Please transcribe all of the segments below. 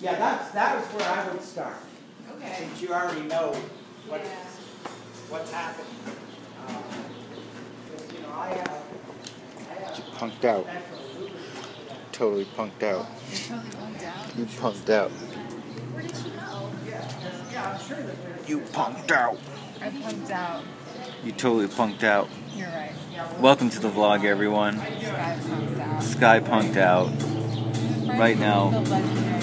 Yeah, that's, that was where I would start, Okay. since you already know what, Yeah. what's happening. Um, 'cause, You know, I have, I have Punked out. Totally punked out. You totally lumped out. You punked out. Where did she go? Yeah, yeah, I'm sure that there's. You punked out. I punked out. You totally punked out. You're right. Welcome to the vlog, everyone. Sky punked out. Sky punked out. Right now. The legendary.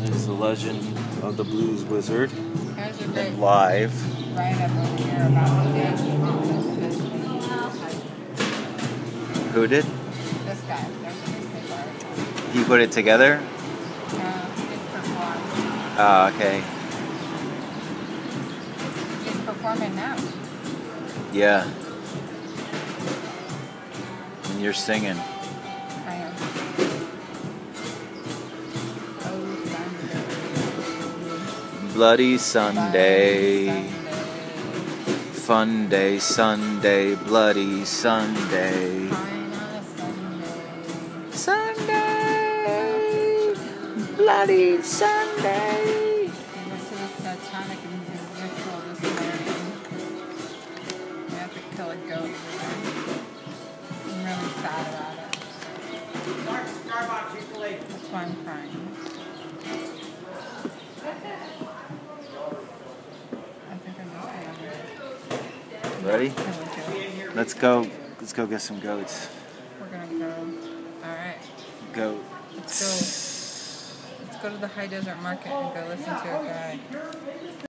This is the legend of the Blues Wizard great. live. Right up over here about the day he punked Who did? This guy. There's a newspaper article. He put it together. Ah, okay. He's performing now. Yeah. And you're singing. Bloody Sunday. Fun day, Sunday, bloody Sunday. Sunday. Bloody Sunday. We went to the satanic ritual this morning. We have to kill a goat today. I'm really sad about it. Start, Starbucks used to like That's why I'm crying. I think I'm just gonna Ready? Let's go. Let's go get some goats. We're gonna go. Alright. Goat. Let's go. Let's go to the high desert market and go listen to a guy.